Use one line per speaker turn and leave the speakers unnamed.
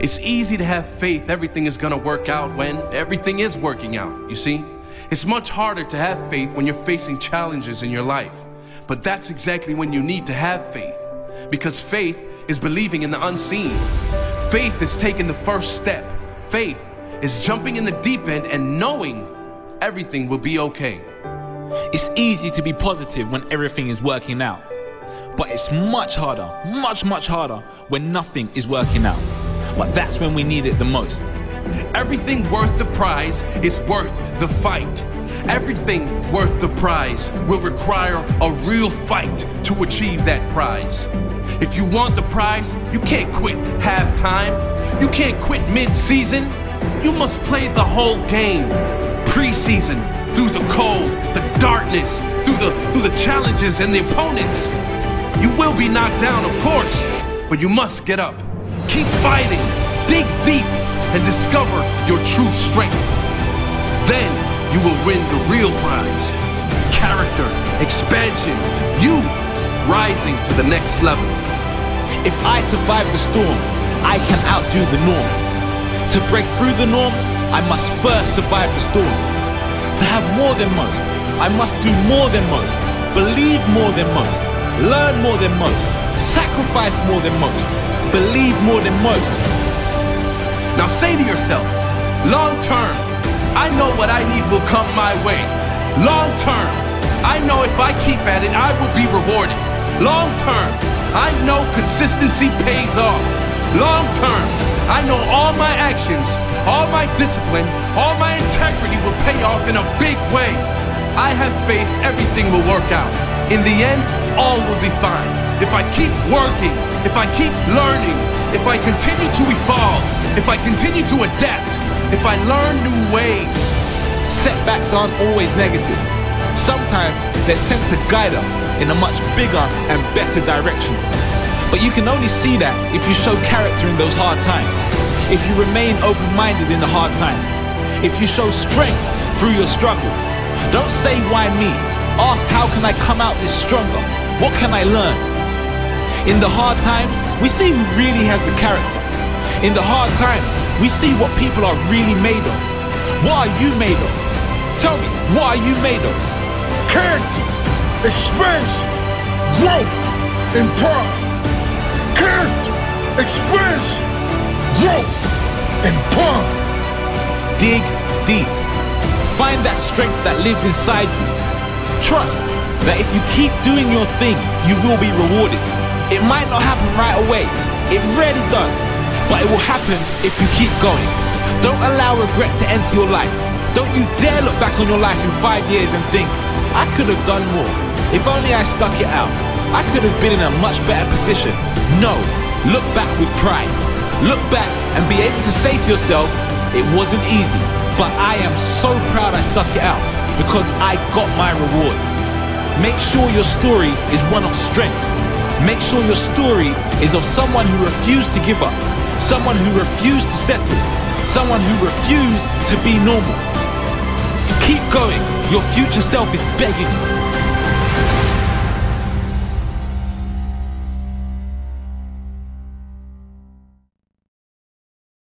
It's easy to have faith everything is gonna work out when everything is working out, you see? It's much harder to have faith when you're facing challenges in your life. But that's exactly when you need to have faith. Because faith is believing in the unseen. Faith is taking the first step. Faith is jumping in the deep end and knowing everything will be okay.
It's easy to be positive when everything is working out. But it's much harder, much, much harder when nothing is working out. But that's when we need it the most.
Everything worth the prize is worth the fight. Everything worth the prize will require a real fight to achieve that prize. If you want the prize, you can't quit halftime. You can't quit mid-season. You must play the whole game. Preseason, through the cold, the darkness, through the through the challenges and the opponents. You will be knocked down, of course, but you must get up. Keep fighting, dig deep, and discover your true strength. Then you will win the real prize. Character, expansion, you rising to the next level.
If I survive the storm, I can outdo the norm. To break through the norm, I must first survive the storms. To have more than most, I must do more than most, believe more than most, learn more than most, sacrifice more than most, believe more than most.
Now say to yourself, long term, I know what I need will come my way. Long term, I know if I keep at it, I will be rewarded. Long term, I know consistency pays off. Long term, I know all my actions, all my discipline, all my integrity will pay off in a big way. I have faith everything will work out. In the end, all will be fine. If I keep working, if I keep learning, if I continue to evolve, if I continue to adapt, if I learn new ways.
Setbacks aren't always negative. Sometimes they're sent to guide us in a much bigger and better direction. But you can only see that if you show character in those hard times. If you remain open-minded in the hard times. If you show strength through your struggles. Don't say why me. Ask how can I come out this stronger? What can I learn? In the hard times, we see who really has the character. In the hard times, we see what people are really made of. What are you made of? Tell me, what are you made of?
Character, expansion, growth, and pride. Character, expansion, growth, and pride.
Dig deep. Find that strength that lives inside you. Trust that if you keep doing your thing, you will be rewarded. It might not happen right away. It rarely does. But it will happen if you keep going. Don't allow regret to enter your life. Don't you dare look back on your life in five years and think, I could have done more. If only I stuck it out. I could have been in a much better position. No. Look back with pride. Look back and be able to say to yourself, it wasn't easy, but I am so proud I stuck it out because I got my rewards. Make sure your story is one of strength. Make sure your story is of someone who refused to give up, someone who refused to settle, someone who refused to be normal. Keep going. Your future self is begging you.